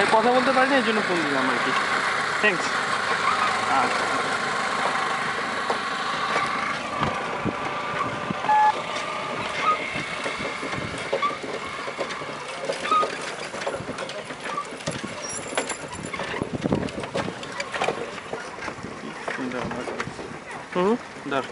এই কথা বলতে পারি না এই জন্য ফোন দিলাম আর কি। থ্যাংকস আচ্ছা। হুম? ধর